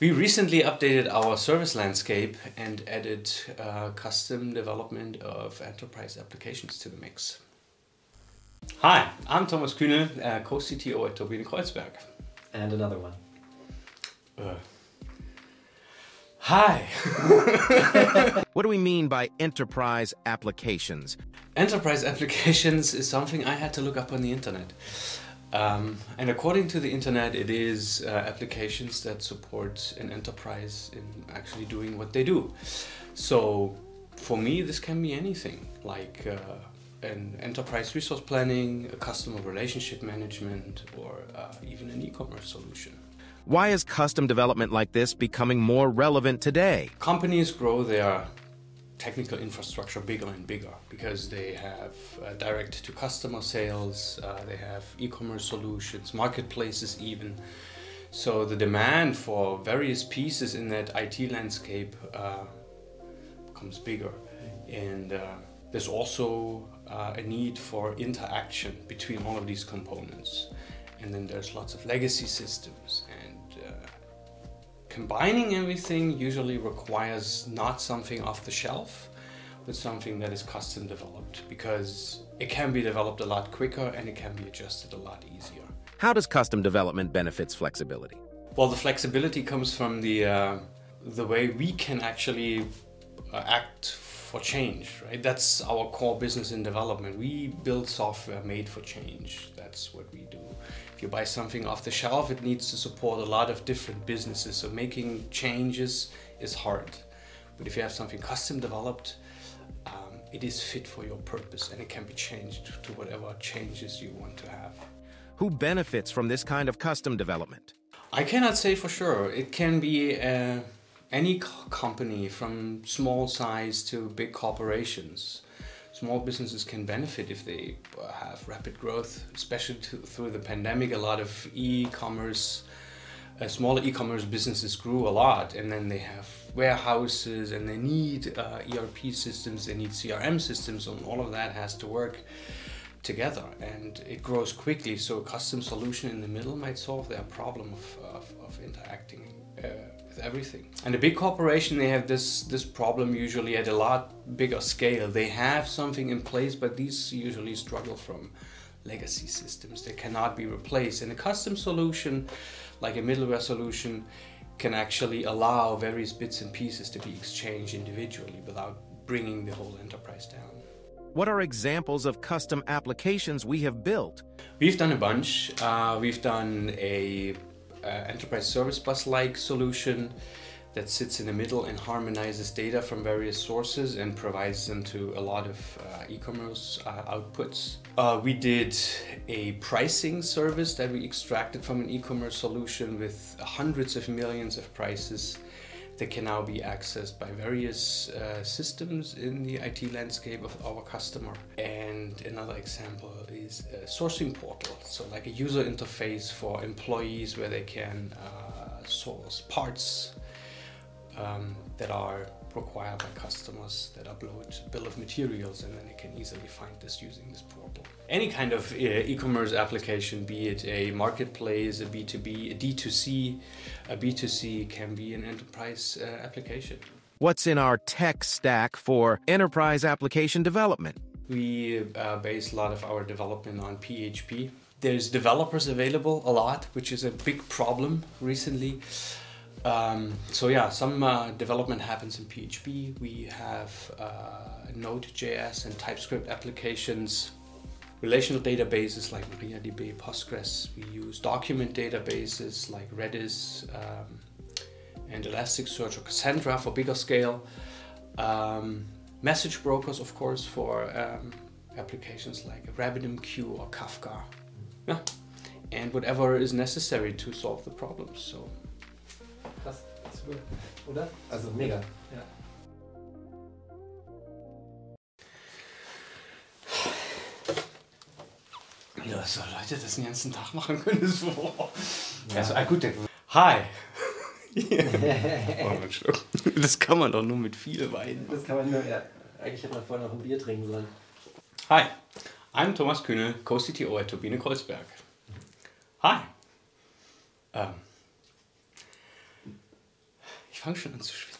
We recently updated our service landscape and added uh, custom development of enterprise applications to the mix. Hi, I'm Thomas Kühnel, uh, co-CTO at Turbine Kreuzberg. And another one. Uh, hi. what do we mean by enterprise applications? Enterprise applications is something I had to look up on the internet. Um, and according to the internet, it is uh, applications that support an enterprise in actually doing what they do. So for me, this can be anything like uh, an enterprise resource planning, a customer relationship management, or uh, even an e-commerce solution. Why is custom development like this becoming more relevant today? Companies grow their technical infrastructure bigger and bigger because they have uh, direct to customer sales, uh, they have e commerce solutions, marketplaces, even. So the demand for various pieces in that IT landscape uh, becomes bigger. And uh, there's also uh, a need for interaction between all of these components. And then there's lots of legacy systems combining everything usually requires not something off the shelf, but something that is custom developed because it can be developed a lot quicker and it can be adjusted a lot easier. How does custom development benefits flexibility? Well, the flexibility comes from the uh, the way we can actually uh, act for change, right? That's our core business in development. We build software made for change. That's what we do. If you buy something off the shelf, it needs to support a lot of different businesses. So making changes is hard. But if you have something custom developed, um, it is fit for your purpose and it can be changed to whatever changes you want to have. Who benefits from this kind of custom development? I cannot say for sure. It can be uh, any company from small size to big corporations. Small businesses can benefit if they have rapid growth, especially to, through the pandemic. A lot of e-commerce, uh, smaller e-commerce businesses grew a lot, and then they have warehouses, and they need uh, ERP systems, they need CRM systems, and all of that has to work together, and it grows quickly. So a custom solution in the middle might solve their problem of, of, of interacting. Uh, everything. And a big corporation, they have this this problem usually at a lot bigger scale. They have something in place, but these usually struggle from legacy systems. They cannot be replaced. And a custom solution, like a middleware solution, can actually allow various bits and pieces to be exchanged individually without bringing the whole enterprise down. What are examples of custom applications we have built? We've done a bunch. Uh, we've done a uh, enterprise service bus like solution that sits in the middle and harmonizes data from various sources and provides them to a lot of uh, e-commerce uh, outputs. Uh, we did a pricing service that we extracted from an e-commerce solution with hundreds of millions of prices that can now be accessed by various uh, systems in the IT landscape of our customer. And another example is a sourcing portal, so like a user interface for employees where they can uh, source parts um, that are required by customers that upload bill of materials and then they can easily find this using this portal. Any kind of uh, e-commerce application, be it a marketplace, a B2B, a D2C, a B2C can be an enterprise uh, application. What's in our tech stack for enterprise application development? We uh, base a lot of our development on PHP. There's developers available a lot, which is a big problem recently. Um, so yeah, some uh, development happens in PHP. We have uh, Node.js and TypeScript applications, relational databases like MariaDB, Postgres. We use document databases like Redis um, and Elasticsearch or Cassandra for bigger scale. Um, message brokers, of course, for um, applications like RabbitMQ or Kafka. Yeah, and whatever is necessary to solve the problems. So. Oder? Also mega. Ja. Ja, so Leute das den ganzen Tag machen können, ist so. Ja. Also, ah, gut, Hi. das kann man doch nur mit viel Wein. Das kann man nur, ja. Eigentlich hätte man vorher noch ein Bier trinken sollen. Hi, I'm Thomas Kühnel, Co-CTO at Turbine Kreuzberg. Hi. Ich fange schon an zu schwitzen.